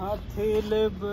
हाथी लेब